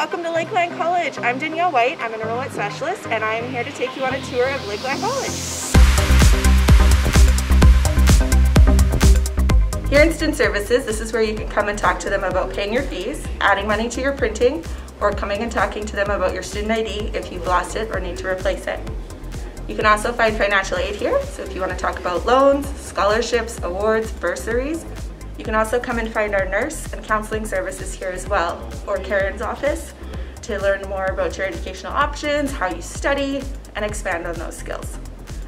welcome to Lakeland College. I'm Danielle White, I'm an enrollment specialist, and I am here to take you on a tour of Lakeland College. Here in Student Services, this is where you can come and talk to them about paying your fees, adding money to your printing, or coming and talking to them about your student ID if you've lost it or need to replace it. You can also find financial aid here, so if you want to talk about loans, scholarships, awards, bursaries, you can also come and find our nurse and counseling services here as well, or Karen's office, to learn more about your educational options, how you study, and expand on those skills.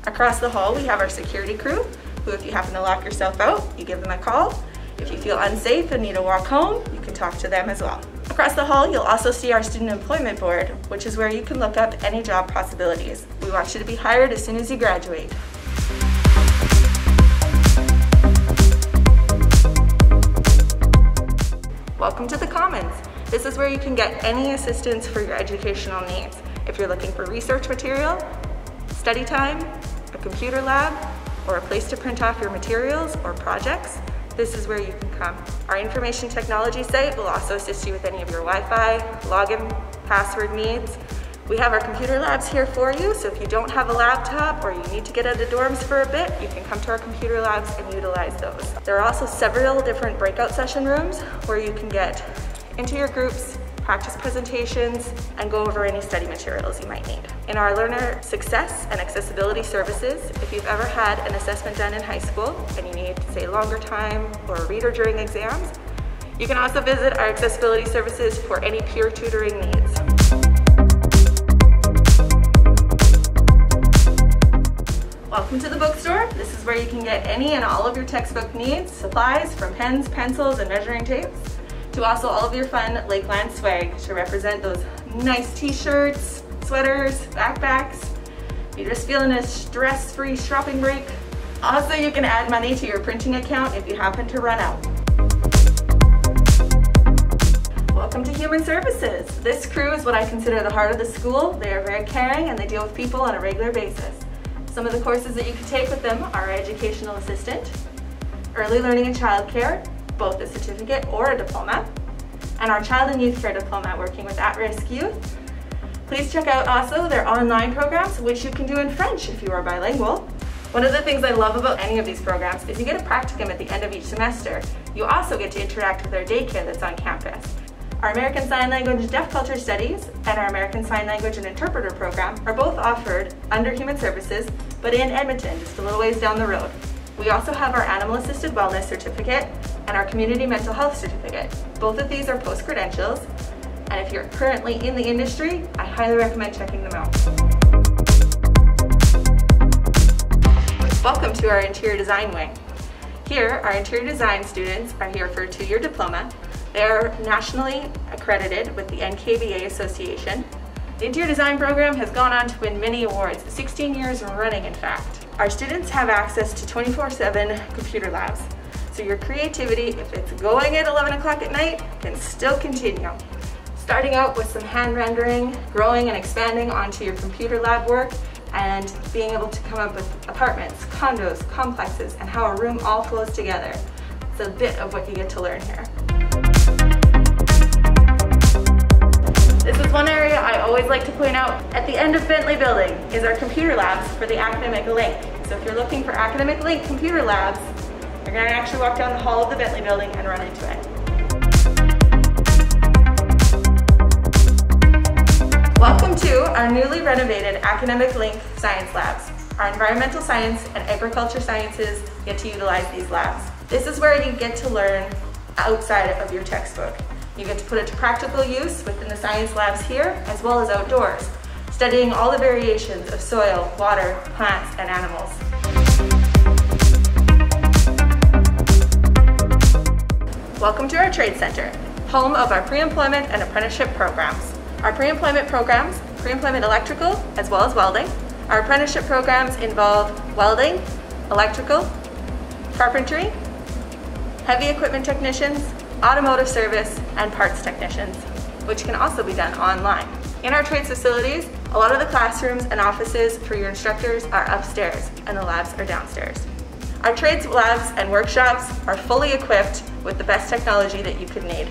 Across the hall, we have our security crew, who if you happen to lock yourself out, you give them a call. If you feel unsafe and need to walk home, you can talk to them as well. Across the hall, you'll also see our Student Employment Board, which is where you can look up any job possibilities. We want you to be hired as soon as you graduate. This is where you can get any assistance for your educational needs. If you're looking for research material, study time, a computer lab, or a place to print off your materials or projects, this is where you can come. Our information technology site will also assist you with any of your Wi-Fi, login, password needs. We have our computer labs here for you, so if you don't have a laptop or you need to get out of dorms for a bit, you can come to our computer labs and utilize those. There are also several different breakout session rooms where you can get into your groups, practice presentations, and go over any study materials you might need. In our learner success and accessibility services, if you've ever had an assessment done in high school and you need, say, longer time or a reader during exams, you can also visit our accessibility services for any peer tutoring needs. Welcome to the bookstore. This is where you can get any and all of your textbook needs, supplies from pens, pencils, and measuring tapes, to also all of your fun Lakeland swag to represent those nice t-shirts, sweaters, backpacks. If you're just feeling a stress-free shopping break. Also, you can add money to your printing account if you happen to run out. Welcome to Human Services. This crew is what I consider the heart of the school. They are very caring and they deal with people on a regular basis. Some of the courses that you can take with them are Educational Assistant, Early Learning and Childcare, both a certificate or a diploma, and our Child and Youth Care Diploma working with at-risk youth. Please check out also their online programs, which you can do in French if you are bilingual. One of the things I love about any of these programs is you get a practicum at the end of each semester. You also get to interact with our daycare that's on campus. Our American Sign Language Deaf Culture Studies and our American Sign Language and Interpreter program are both offered under Human Services, but in Edmonton, just a little ways down the road. We also have our Animal Assisted Wellness Certificate and our Community Mental Health Certificate. Both of these are post-credentials, and if you're currently in the industry, I highly recommend checking them out. Welcome to our Interior Design Wing. Here, our interior design students are here for a two-year diploma they're nationally accredited with the NKBA Association. The interior design program has gone on to win many awards, 16 years running in fact. Our students have access to 24-7 computer labs. So your creativity, if it's going at 11 o'clock at night, can still continue. Starting out with some hand rendering, growing and expanding onto your computer lab work, and being able to come up with apartments, condos, complexes, and how a room all flows together. It's a bit of what you get to learn here. This is one area I always like to point out at the end of Bentley Building is our computer labs for the Academic Link. So if you're looking for Academic Link computer labs, you're gonna actually walk down the hall of the Bentley Building and run into it. Welcome to our newly renovated Academic Link Science Labs. Our environmental science and agriculture sciences get to utilize these labs. This is where you get to learn outside of your textbook. You get to put it to practical use within the science labs here, as well as outdoors, studying all the variations of soil, water, plants, and animals. Welcome to our Trade Center, home of our pre-employment and apprenticeship programs. Our pre-employment programs, pre-employment electrical, as well as welding. Our apprenticeship programs involve welding, electrical, carpentry, heavy equipment technicians, automotive service, and parts technicians, which can also be done online. In our trades facilities, a lot of the classrooms and offices for your instructors are upstairs and the labs are downstairs. Our trades labs and workshops are fully equipped with the best technology that you could need.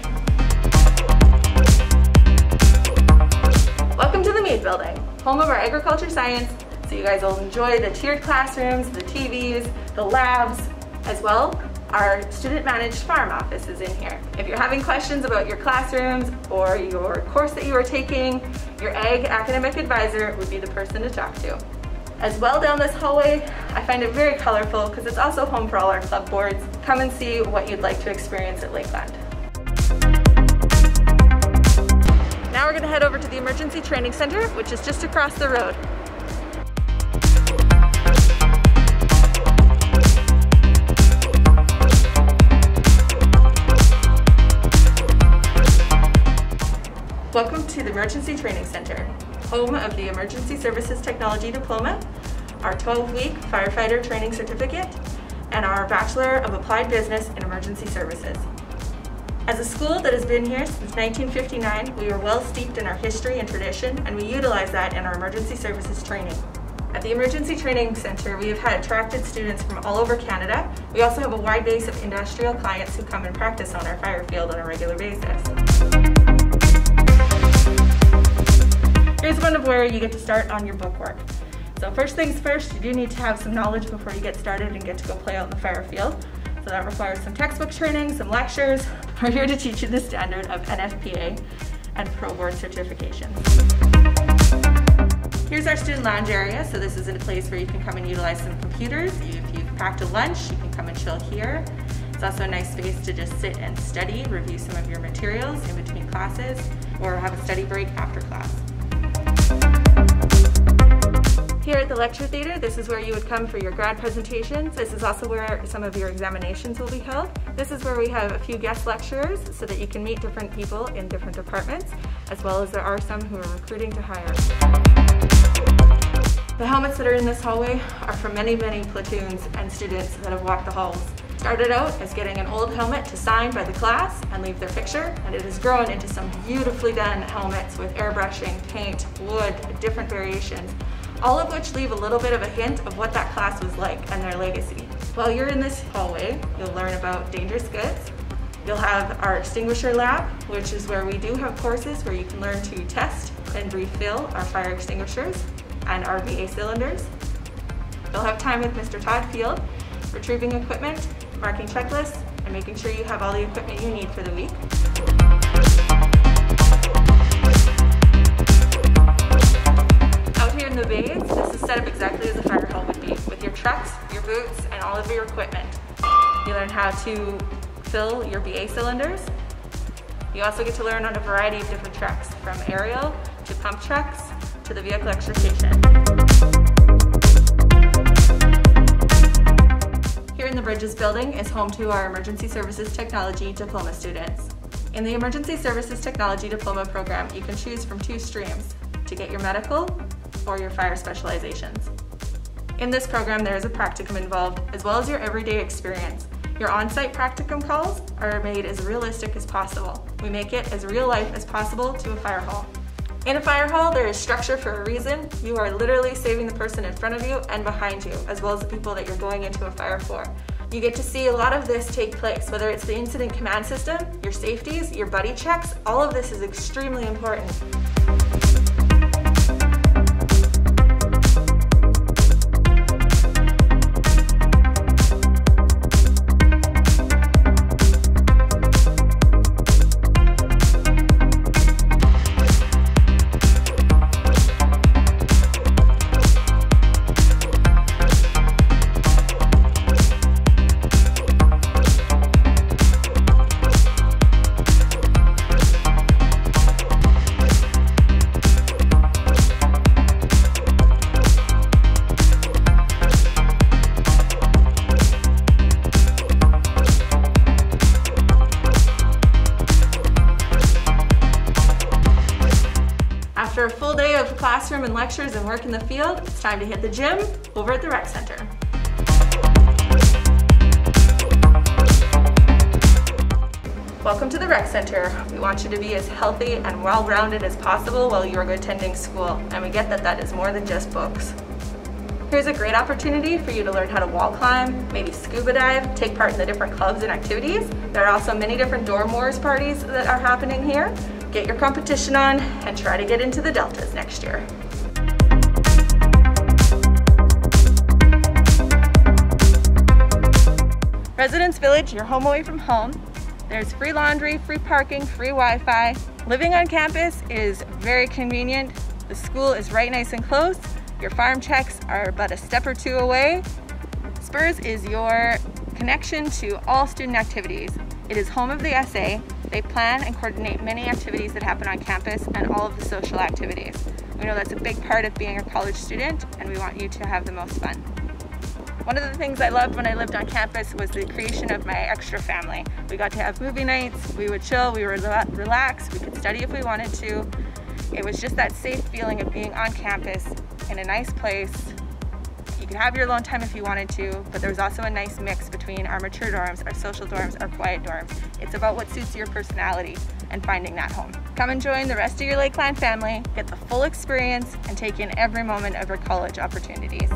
Aid building, home of our agriculture science, so you guys will enjoy the tiered classrooms, the TVs, the labs, as well our student managed farm office is in here. If you're having questions about your classrooms or your course that you are taking, your ag academic advisor would be the person to talk to. As well down this hallway, I find it very colorful because it's also home for all our club boards. Come and see what you'd like to experience at Lakeland. Now we're gonna head over to the Emergency Training Center, which is just across the road. Welcome to the Emergency Training Center, home of the Emergency Services Technology Diploma, our 12-week firefighter training certificate, and our Bachelor of Applied Business in Emergency Services. As a school that has been here since 1959, we are well steeped in our history and tradition, and we utilize that in our emergency services training. At the Emergency Training Center, we have had attracted students from all over Canada. We also have a wide base of industrial clients who come and practice on our fire field on a regular basis. Of where you get to start on your bookwork. So first things first, you do need to have some knowledge before you get started and get to go play out in the fire field. So that requires some textbook training, some lectures. We're here to teach you the standard of NFPA and Pro Board certifications. Here's our student lounge area. So this is a place where you can come and utilize some computers. If you've packed a lunch, you can come and chill here. It's also a nice space to just sit and study, review some of your materials in between classes, or have a study break after class. Here at the lecture theater, this is where you would come for your grad presentations. This is also where some of your examinations will be held. This is where we have a few guest lecturers so that you can meet different people in different departments, as well as there are some who are recruiting to hire. The helmets that are in this hallway are from many, many platoons and students that have walked the halls. Started out as getting an old helmet to sign by the class and leave their picture, and it has grown into some beautifully done helmets with airbrushing, paint, wood, different variations all of which leave a little bit of a hint of what that class was like and their legacy. While you're in this hallway, you'll learn about dangerous goods. You'll have our extinguisher lab, which is where we do have courses where you can learn to test and refill our fire extinguishers and our BA cylinders. You'll have time with Mr. Todd Field, retrieving equipment, marking checklists, and making sure you have all the equipment you need for the week. Out here in the bays, this is set up exactly as a fire hall would be, with your trucks, your boots, and all of your equipment. You learn how to fill your BA cylinders. You also get to learn on a variety of different trucks, from aerial to pump trucks to the vehicle extrication. In the Bridges building is home to our Emergency Services Technology Diploma students. In the Emergency Services Technology Diploma program, you can choose from two streams, to get your medical or your fire specializations. In this program, there is a practicum involved, as well as your everyday experience. Your on-site practicum calls are made as realistic as possible. We make it as real life as possible to a fire hall. In a fire hall, there is structure for a reason. You are literally saving the person in front of you and behind you, as well as the people that you're going into a fire for. You get to see a lot of this take place, whether it's the incident command system, your safeties, your buddy checks, all of this is extremely important. After a full day of classroom and lectures and work in the field, it's time to hit the gym over at the rec center. Welcome to the rec center. We want you to be as healthy and well-rounded as possible while you're attending school, and we get that that is more than just books. Here's a great opportunity for you to learn how to wall climb, maybe scuba dive, take part in the different clubs and activities. There are also many different dorm wars parties that are happening here get your competition on, and try to get into the Deltas next year. Residence Village, your home away from home. There's free laundry, free parking, free Wi-Fi. Living on campus is very convenient. The school is right nice and close. Your farm checks are but a step or two away. Spurs is your connection to all student activities. It is home of the SA. They plan and coordinate many activities that happen on campus and all of the social activities. We know that's a big part of being a college student and we want you to have the most fun. One of the things I loved when I lived on campus was the creation of my extra family. We got to have movie nights, we would chill, we would relax, we could study if we wanted to. It was just that safe feeling of being on campus in a nice place. You could have your alone time if you wanted to, but there was also a nice mix between our mature dorms, our social dorms, our quiet dorms. It's about what suits your personality and finding that home. Come and join the rest of your Lakeland family, get the full experience, and take in every moment of your college opportunities.